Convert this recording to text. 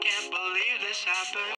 can't believe this happened.